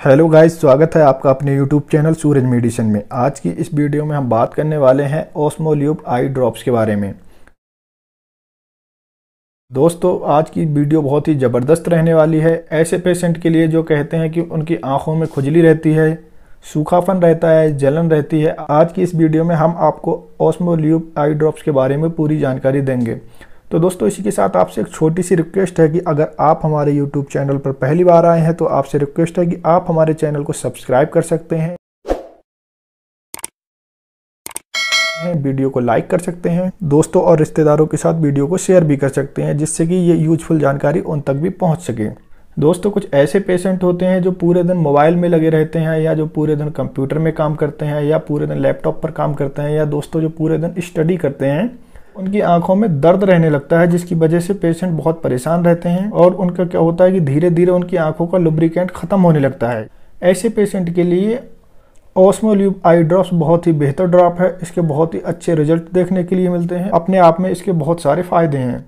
Hello guys, स्वागत है आपका अपने यूट्यूब चैनल सूरज मेडिसिन में। आज की इस वीडियो में हम बात करने वाले हैं ओस्मोल्यूब आई ड्रॉप्स के बारे में। दोस्तों, आज की वीडियो बहुत ही ज़बरदस्त रहने वाली है। ऐसे पेशेंट के लिए जो कहते हैं कि उनकी आँखों में खुजली रहती है, सूखापन रहता है, जलन रहती है, आज की इस वीडियो में हम आपको ओस्मोल्यूब आई ड्रॉप्स के बारे में पूरी जानकारी देंगे। तो दोस्तों, इसी के साथ आपसे एक छोटी सी रिक्वेस्ट है कि अगर आप हमारे यूट्यूब चैनल पर पहली बार आए हैं तो आपसे रिक्वेस्ट है कि आप हमारे चैनल को सब्सक्राइब कर सकते हैं। वीडियो को लाइक कर सकते हैं, दोस्तों और रिश्तेदारों के साथ वीडियो को शेयर भी कर सकते हैं, जिससे कि ये यूजफुल जानकारी उन तक भी पहुँच सके। दोस्तों, कुछ ऐसे पेशेंट होते हैं जो पूरे दिन मोबाइल में लगे रहते हैं, या जो पूरे दिन कंप्यूटर में काम करते हैं, या पूरे दिन लैपटॉप पर काम करते हैं, या दोस्तों, जो पूरे दिन स्टडी करते हैं। उनकी आँखों में दर्द रहने लगता है, जिसकी वजह से पेशेंट बहुत परेशान रहते हैं और उनका क्या होता है कि धीरे धीरे उनकी आँखों का लुब्रिकेंट खत्म होने लगता है। ऐसे पेशेंट के लिए ओस्मोल्यूब आई ड्रॉप्स बहुत ही बेहतर ड्रॉप है। इसके बहुत ही अच्छे रिज़ल्ट देखने के लिए मिलते हैं। अपने आप में इसके बहुत सारे फ़ायदे हैं।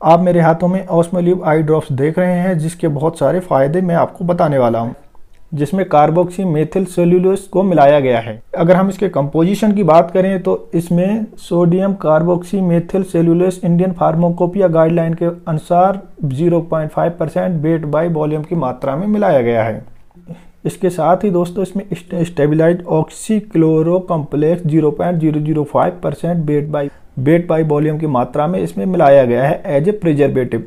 आप मेरे हाथों में ओस्मोल्यूब आई ड्रॉप्स देख रहे हैं, जिसके बहुत सारे फ़ायदे मैं आपको बताने वाला हूँ। जिसमें कार्बोक्सी मेथिल सेल्यूलोस को मिलाया गया है। अगर हम इसके कंपोजिशन की बात करें तो इसमें sodium carboxy methyl cellulose Indian pharmacopoeia guideline के अनुसार 0.5 परसेंट वेट बाई वॉल्यूम की मात्रा में मिलाया गया है। इसके साथ ही दोस्तों, इसमें stabilise oxychloro complex 0.005 percent weight by weight by volume की मात्रा में इसमें मिलाया गया है एज ए प्रिजर्वेटिव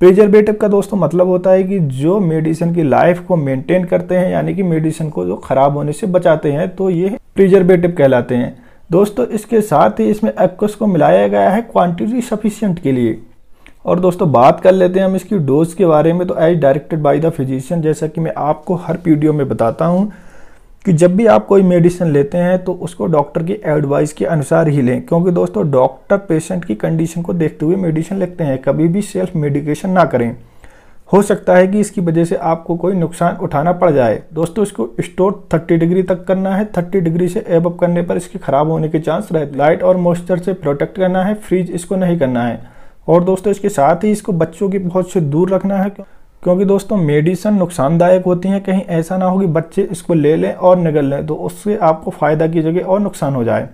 प्रिजर्वेटिव का दोस्तों मतलब होता है कि जो मेडिसिन की लाइफ को मेंटेन करते हैं, यानी कि मेडिसिन को जो खराब होने से बचाते हैं तो ये प्रिजर्वेटिव कहलाते हैं। दोस्तों, इसके साथ ही इसमें एक्वस को मिलाया गया है क्वांटिटी सफिशियंट के लिए। और दोस्तों, बात कर लेते हैं हम इसकी डोज के बारे में तो as directed by the physician जैसा कि मैं आपको हर वीडियो में बताता हूँ कि जब भी आप कोई मेडिसिन लेते हैं तो उसको डॉक्टर की एडवाइस के अनुसार ही लें। क्योंकि दोस्तों, डॉक्टर पेशेंट की कंडीशन को देखते हुए मेडिसिन लिखते हैं, कभी भी सेल्फ मेडिकेशन ना करें। हो सकता है कि इसकी वजह से आपको कोई नुकसान उठाना पड़ जाए। दोस्तों, इसको स्टोर 30 डिग्री तक करना है। 30 डिग्री से एब अप करने पर इसके खराब होने के चांस रहते लाइट और मॉइस्चर से प्रोटेक्ट करना है, फ्रीज इसको नहीं करना है। और दोस्तों, इसके साथ ही इसको बच्चों की बहुत से दूर रखना है। क्योंकि दोस्तों, मेडिसिन नुकसानदायक होती हैं, कहीं ऐसा ना हो कि बच्चे इसको ले लें और निगल लें तो उससे आपको फ़ायदा की जगह और नुकसान हो जाए।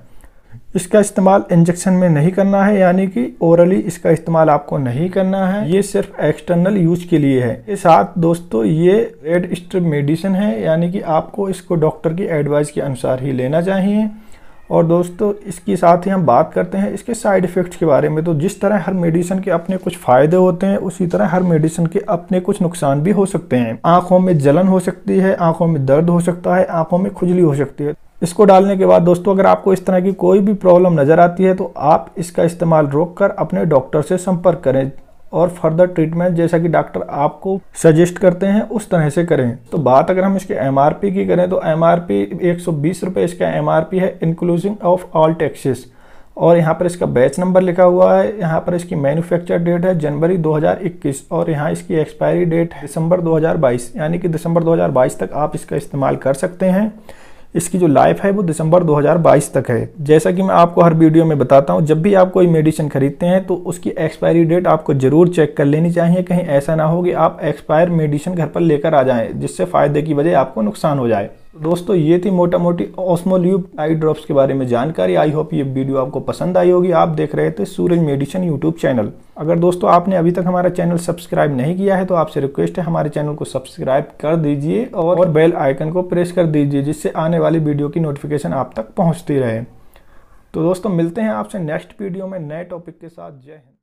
इसका इस्तेमाल इंजेक्शन में नहीं करना है, यानी कि ओरली इसका इस्तेमाल आपको नहीं करना है। ये सिर्फ़ एक्सटर्नल यूज़ के लिए है। ये साथ दोस्तों, ये रेड स्ट्रिप मेडिसिन है, यानी कि आपको इसको डॉक्टर की एडवाइस के अनुसार ही लेना चाहिए। और दोस्तों, इसके साथ ही हम बात करते हैं इसके साइड इफ़ेक्ट्स के बारे में। तो जिस तरह हर मेडिसिन के अपने कुछ फ़ायदे होते हैं, उसी तरह हर मेडिसिन के अपने कुछ नुकसान भी हो सकते हैं। आँखों में जलन हो सकती है, आँखों में दर्द हो सकता है, आँखों में खुजली हो सकती है। इसको डालने के बाद दोस्तों, अगर आपको इस तरह की कोई भी प्रॉब्लम नज़र आती है तो आप इसका इस्तेमाल रोक कर अपने डॉक्टर से संपर्क करें। और फर्दर ट्रीटमेंट जैसा कि डॉक्टर आपको सजेस्ट करते हैं, उस तरह से करें। तो बात अगर हम इसके एमआरपी की करें तो एम आर पी एक इसका एमआरपी है इंक्लूसिंग ऑफ़ ऑल टैक्सेस और यहाँ पर इसका बैच नंबर लिखा हुआ है, यहाँ पर इसकी मैन्युफैक्चर डेट है जनवरी 2021 और यहाँ इसकी एक्सपायरी डेट दिसंबर 2022 यानी कि दिसंबर 2022 तक आप इसका इस्तेमाल कर सकते हैं। इसकी जो लाइफ है वो दिसंबर 2022 तक है। जैसा कि मैं आपको हर वीडियो में बताता हूँ, जब भी आप कोई मेडिसिन खरीदते हैं तो उसकी एक्सपायरी डेट आपको ज़रूर चेक कर लेनी चाहिए। कहीं ऐसा ना हो कि आप एक्सपायर मेडिसिन घर पर लेकर आ जाएँ, जिससे फ़ायदे की वजह आपको नुकसान हो जाए। दोस्तों ये थी मोटा मोटी ऑस्मोल्यूब आई ड्रॉप्स के बारे में जानकारी। आई होप ये वीडियो आपको पसंद आई होगी। आप देख रहे थे सूरज मेडिसिन यूट्यूब चैनल अगर दोस्तों आपने अभी तक हमारा चैनल सब्सक्राइब नहीं किया है तो आपसे रिक्वेस्ट है हमारे चैनल को सब्सक्राइब कर दीजिए और, और बेल आइकन को प्रेस कर दीजिए जिससे आने वाली वीडियो की नोटिफिकेशन आप तक पहुँचती रहे। तो दोस्तों मिलते हैं आपसे नेक्स्ट वीडियो में नए टॉपिक के साथ। जय हिंद।